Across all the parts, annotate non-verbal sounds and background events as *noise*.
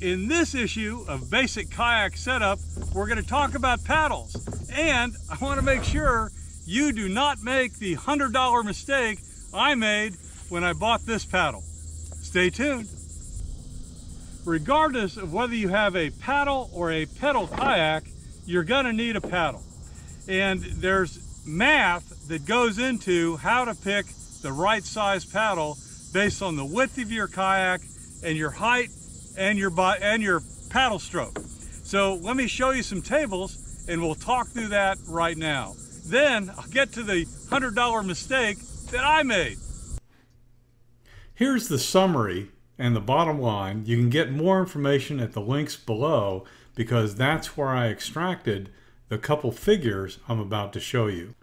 in this issue of Basic Kayak Setup, we're gonna talk about paddles. And I wanna make sure you do not make the $100 mistake I made when I bought this paddle. Stay tuned. Regardless of whether you have a paddle or a pedal kayak, you're gonna need a paddle. And there's math that goes into how to pick the right size paddle based on the width of your kayak and your height and your and your paddle stroke. So let me show you some tables and we'll talk through that right now. Then I'll get to the $100 mistake that I made. Here's the summary and the bottom line. You can get more information at the links below because that's where I extracted the couple figures I'm about to show you.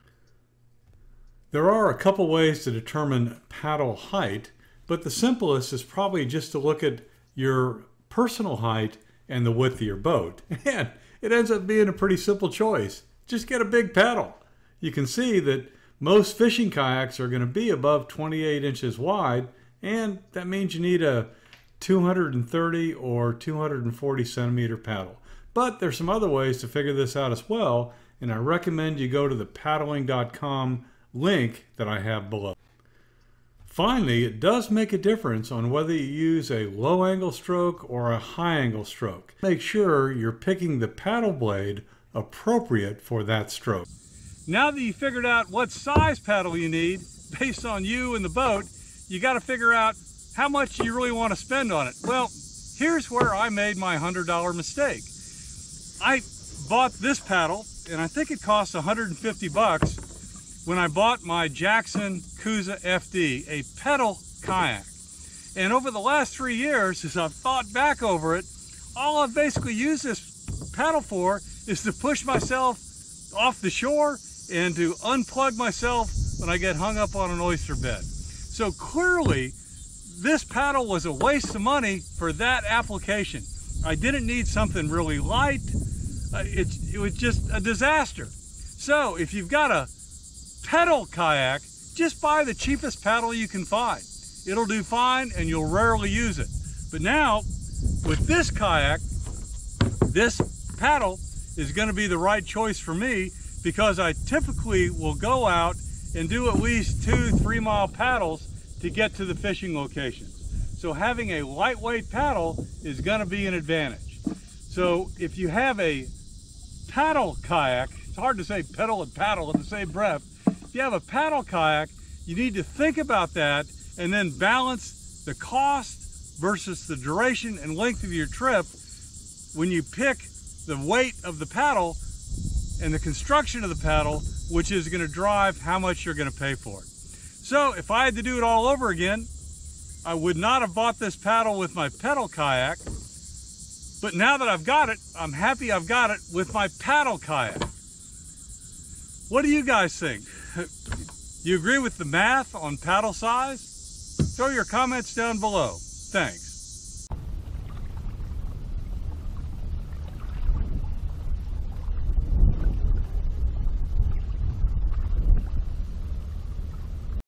There are a couple ways to determine paddle height, but the simplest is probably just to look at your personal height and the width of your boat. *laughs* And it ends up being a pretty simple choice. Just get a big paddle. You can see that most fishing kayaks are going to be above 28 inches wide, and that means you need a 230 or 240 centimeter paddle. But there's some other ways to figure this out as well, and I recommend you go to the paddling.com link that I have below. Finally, it does make a difference on whether you use a low angle stroke or a high angle stroke. Make sure you're picking the paddle blade appropriate for that stroke. Now that you figured out what size paddle you need based on you and the boat, you got to figure out how much you really want to spend on it. Well, here's where I made my $100 mistake. I bought this paddle and I think it cost 150 bucks when I bought my Jackson Coosa FD, a pedal kayak. And over the last three years, as I've thought back over it, all I've basically used this paddle for is to push myself off the shore and to unplug myself when I get hung up on an oyster bed. So clearly, this paddle was a waste of money for that application. I didn't need something really light. Uh, it, it was just a disaster. So if you've got a pedal kayak, just buy the cheapest paddle you can find. It'll do fine and you'll rarely use it. But now, with this kayak, this paddle is gonna be the right choice for me because I typically will go out and do at least two, three mile paddles to get to the fishing locations. So having a lightweight paddle is gonna be an advantage. So if you have a paddle kayak, it's hard to say pedal and paddle in the same breath. If you have a paddle kayak, you need to think about that and then balance the cost versus the duration and length of your trip when you pick the weight of the paddle and the construction of the paddle, which is gonna drive how much you're gonna pay for it. So if I had to do it all over again, I would not have bought this paddle with my pedal kayak, but now that I've got it, I'm happy I've got it with my paddle kayak. What do you guys think? You agree with the math on paddle size? Throw your comments down below. Thanks.